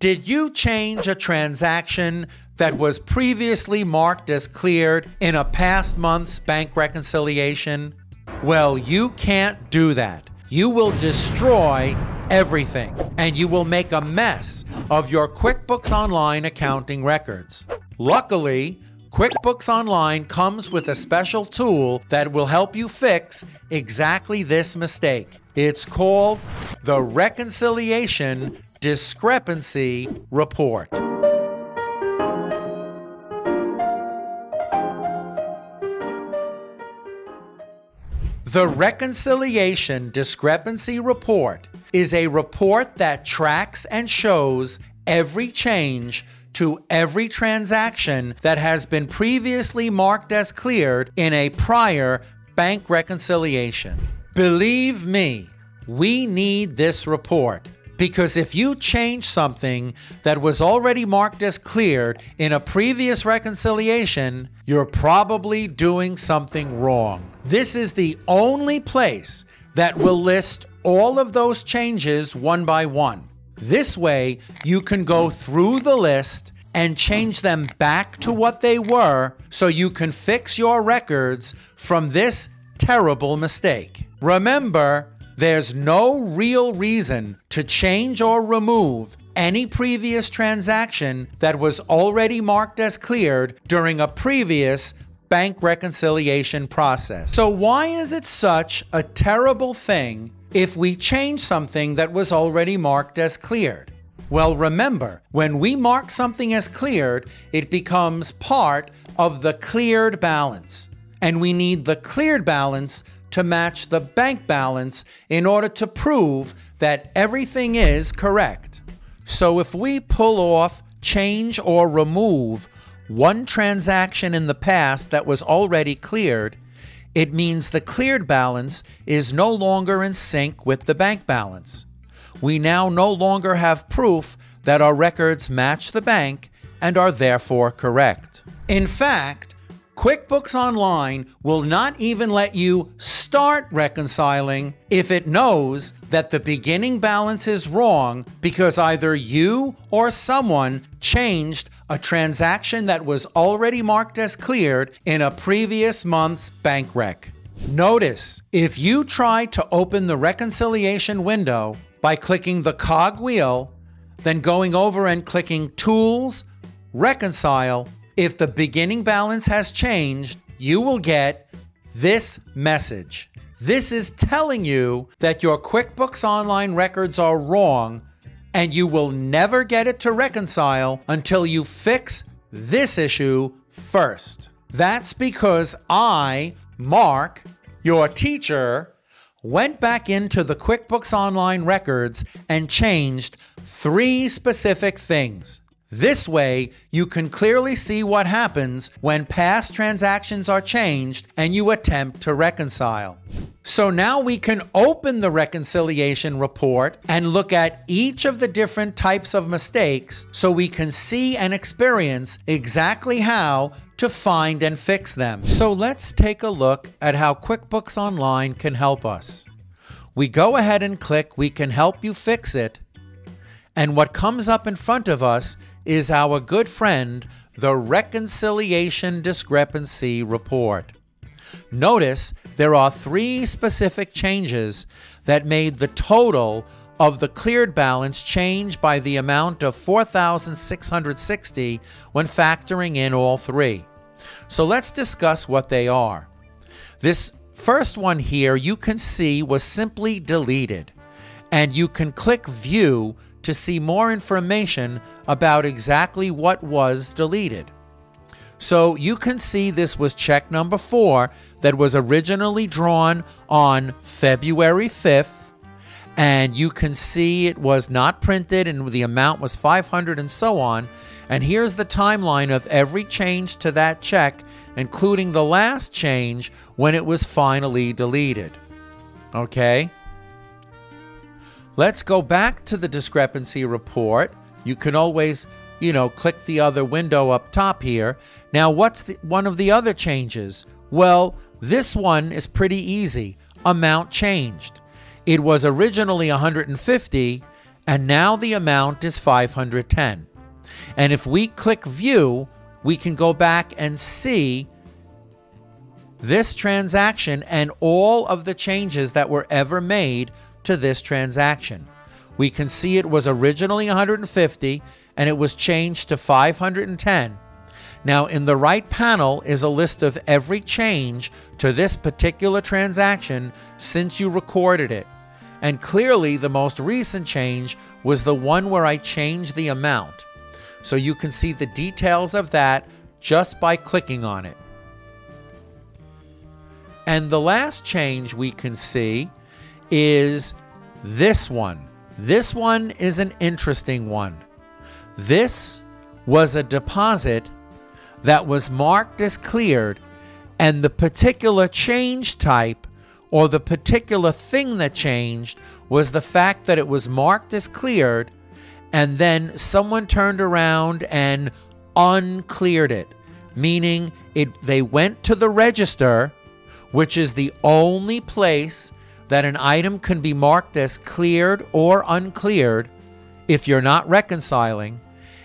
Did you change a transaction that was previously marked as cleared in a past month's bank reconciliation? Well, you can't do that. You will destroy everything and you will make a mess of your QuickBooks Online accounting records. Luckily, QuickBooks Online comes with a special tool that will help you fix exactly this mistake. It's called the Reconciliation Discrepancy Report. The Reconciliation Discrepancy Report is a report that tracks and shows every change to every transaction that has been previously marked as cleared in a prior bank reconciliation. Believe me, we need this report. Because if you change something that was already marked as cleared in a previous reconciliation, you're probably doing something wrong. This is the only place that will list all of those changes one by one. This way, you can go through the list and change them back to what they were so you can fix your records from this terrible mistake. Remember, there's no real reason to change or remove any previous transaction that was already marked as cleared during a previous bank reconciliation process. So, why is it such a terrible thing if we change something that was already marked as cleared? Well, remember, when we mark something as cleared, it becomes part of the cleared balance. And we need the cleared balance to match the bank balance in order to prove that everything is correct. So if we pull off, change, or remove one transaction in the past that was already cleared, it means the cleared balance is no longer in sync with the bank balance. We now no longer have proof that our records match the bank and are therefore correct. In fact, QuickBooks Online will not even let you start reconciling if it knows that the beginning balance is wrong because either you or someone changed a transaction that was already marked as cleared in a previous month's bank rec. Notice, if you try to open the reconciliation window by clicking the cog wheel, then going over and clicking Tools, Reconcile, if the beginning balance has changed, you will get this message. This is telling you that your QuickBooks Online records are wrong and you will never get it to reconcile until you fix this issue first. That's because I, Mark, your teacher, went back into the QuickBooks Online records and changed three specific things. This way, you can clearly see what happens when past transactions are changed and you attempt to reconcile. So now we can open the reconciliation report and look at each of the different types of mistakes so we can see and experience exactly how to find and fix them. So let's take a look at how QuickBooks Online can help us. We go ahead and click We Can Help You Fix It and what comes up in front of us is our good friend, the Reconciliation Discrepancy Report. Notice there are three specific changes that made the total of the cleared balance change by the amount of 4,660 when factoring in all three. So let's discuss what they are. This first one here you can see was simply deleted, and you can click View to see more information about exactly what was deleted. So you can see this was check number four that was originally drawn on February 5th. And you can see it was not printed and the amount was 500 and so on. And here's the timeline of every change to that check, including the last change when it was finally deleted. Okay? Let's go back to the discrepancy report. You can always, you know, click the other window up top here. Now, what's the, one of the other changes? Well, this one is pretty easy. Amount changed. It was originally 150 And now the amount is 510. And if we click view, we can go back and see this transaction and all of the changes that were ever made to this transaction. We can see it was originally 150 and it was changed to 510. Now, in the right panel is a list of every change to this particular transaction since you recorded it. And clearly, the most recent change was the one where I changed the amount. So you can see the details of that just by clicking on it. And the last change we can see is this one. This one is an interesting one. This was a deposit that was marked as cleared, and the particular change type or the particular thing that changed was the fact that it was marked as cleared, and then someone turned around and uncleared it, meaning it they went to the register, which is the only place that an item can be marked as cleared or uncleared if you're not reconciling,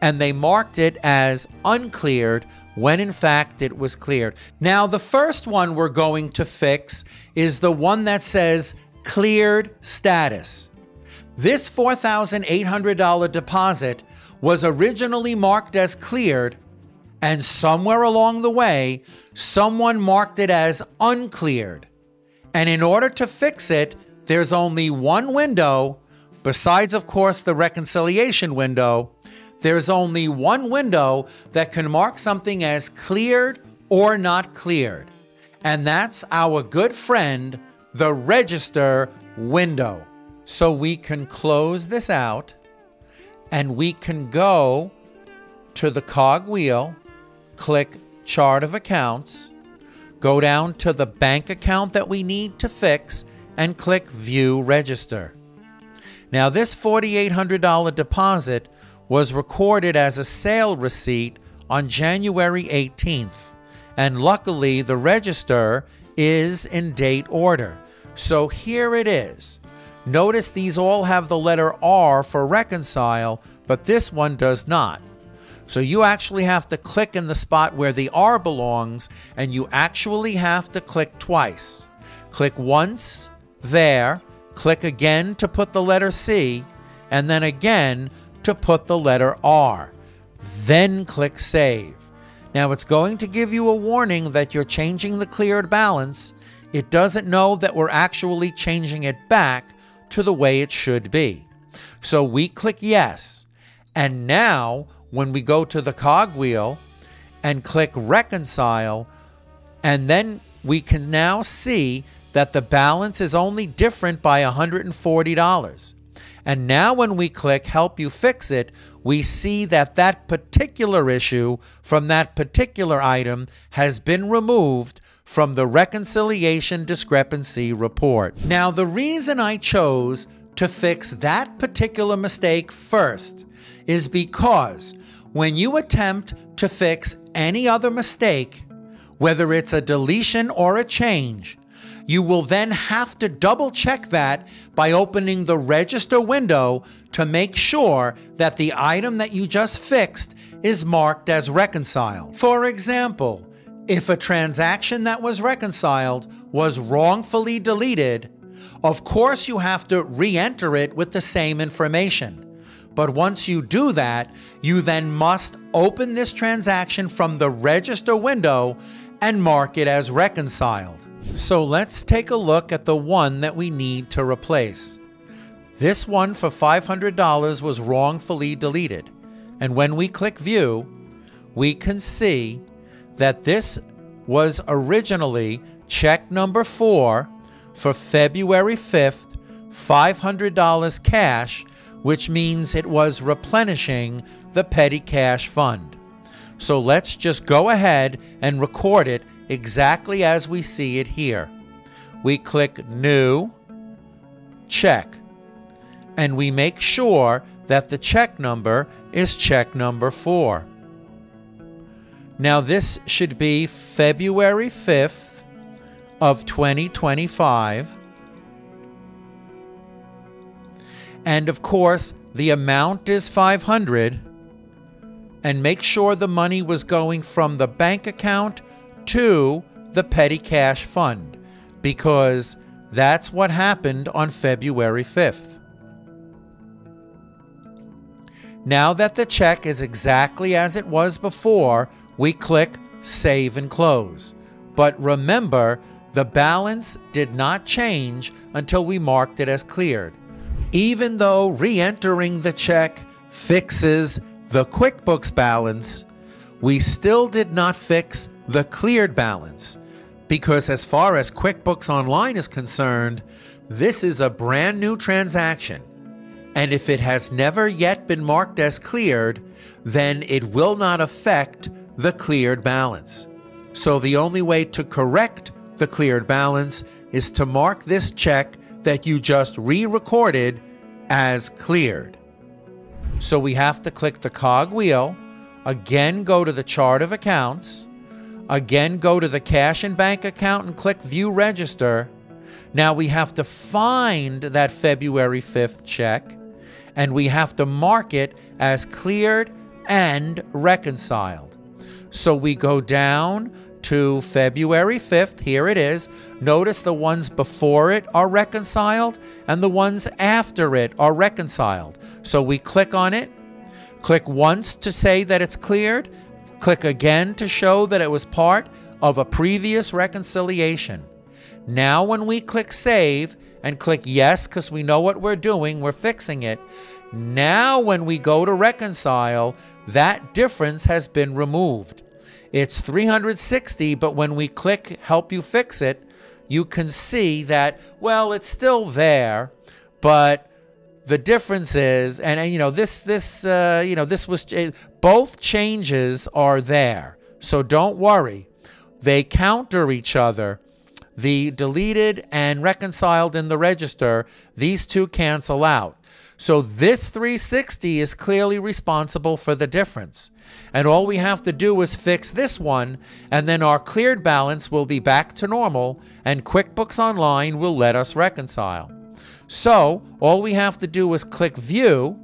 and they marked it as uncleared when in fact it was cleared. Now, the first one we're going to fix is the one that says cleared status. This $4,800 deposit was originally marked as cleared, and somewhere along the way, someone marked it as uncleared. And in order to fix it, there's only one window, besides, of course, the reconciliation window. There's only one window that can mark something as cleared or not cleared. And that's our good friend, the register window. So we can close this out and we can go to the cog wheel, click chart of accounts, Go down to the bank account that we need to fix and click View Register. Now, this $4,800 deposit was recorded as a sale receipt on January 18th, and luckily the register is in date order. So here it is. Notice these all have the letter R for reconcile, but this one does not. So you actually have to click in the spot where the R belongs, and you actually have to click twice. Click once there, click again to put the letter C, and then again to put the letter R. Then click Save. Now it's going to give you a warning that you're changing the cleared balance. It doesn't know that we're actually changing it back to the way it should be. So we click Yes. And now when we go to the cogwheel and click reconcile, and then we can now see that the balance is only different by $140. And now when we click help you fix it, we see that that particular issue from that particular item has been removed from the reconciliation discrepancy report. Now, the reason I chose to fix that particular mistake first is because when you attempt to fix any other mistake, whether it's a deletion or a change, you will then have to double check that by opening the register window to make sure that the item that you just fixed is marked as reconciled. For example, if a transaction that was reconciled was wrongfully deleted, of course you have to re enter it with the same information. But once you do that, you then must open this transaction from the register window and mark it as reconciled. So let's take a look at the one that we need to replace. This one for $500 was wrongfully deleted. And when we click View, we can see that this was originally check number 4 for February 5th, $500 cash which means it was replenishing the petty cash fund. So let's just go ahead and record it exactly as we see it here. We click New, Check, and we make sure that the check number is check number 4. Now this should be February 5th of 2025 and of course, the amount is 500 and make sure the money was going from the bank account to the petty cash fund because that's what happened on February 5th. Now that the check is exactly as it was before, we click Save and Close. But remember, the balance did not change until we marked it as cleared. Even though re entering the check fixes the QuickBooks balance, we still did not fix the cleared balance because, as far as QuickBooks Online is concerned, this is a brand new transaction. And if it has never yet been marked as cleared, then it will not affect the cleared balance. So the only way to correct the cleared balance is to mark this check that you just re recorded as cleared. So we have to click the cog wheel, again go to the chart of accounts, again go to the cash and bank account and click view register. Now we have to find that February 5th check and we have to mark it as cleared and reconciled. So we go down to February 5th. Here it is. Notice the ones before it are reconciled and the ones after it are reconciled. So we click on it, click once to say that it's cleared, click again to show that it was part of a previous reconciliation. Now when we click Save and click Yes because we know what we're doing, we're fixing it. Now when we go to reconcile, that difference has been removed. It's 360, but when we click help you fix it, you can see that, well, it's still there, but the difference is, and, and you know, this, this, uh, you know, this was, both changes are there. So don't worry. They counter each other. The deleted and reconciled in the register, these two cancel out. So this 360 is clearly responsible for the difference. And all we have to do is fix this one, and then our cleared balance will be back to normal, and QuickBooks Online will let us reconcile. So all we have to do is click View,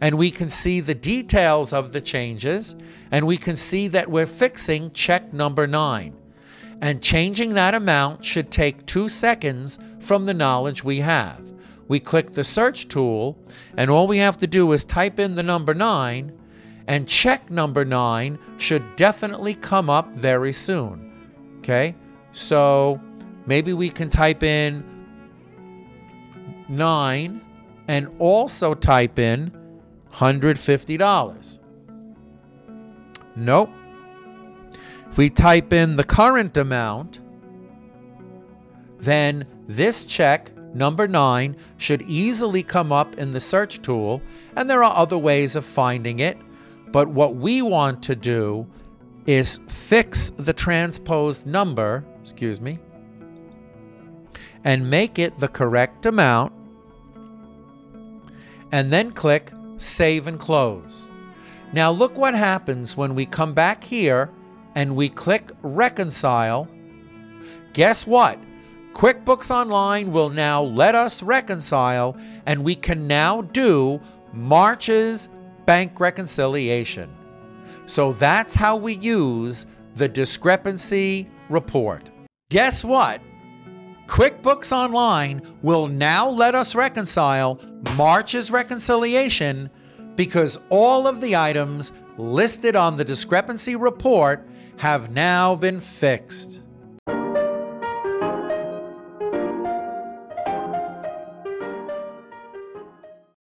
and we can see the details of the changes, and we can see that we're fixing check number 9 and changing that amount should take two seconds from the knowledge we have. We click the search tool, and all we have to do is type in the number 9, and check number 9 should definitely come up very soon. Okay, so maybe we can type in 9 and also type in $150. Nope. If we type in the current amount, then this check, number 9, should easily come up in the search tool, and there are other ways of finding it. But what we want to do is fix the transposed number, excuse me, and make it the correct amount, and then click Save and Close. Now look what happens when we come back here and we click Reconcile, guess what? QuickBooks Online will now let us reconcile, and we can now do March's bank reconciliation. So that's how we use the discrepancy report. Guess what? QuickBooks Online will now let us reconcile March's reconciliation because all of the items listed on the discrepancy report have now been fixed.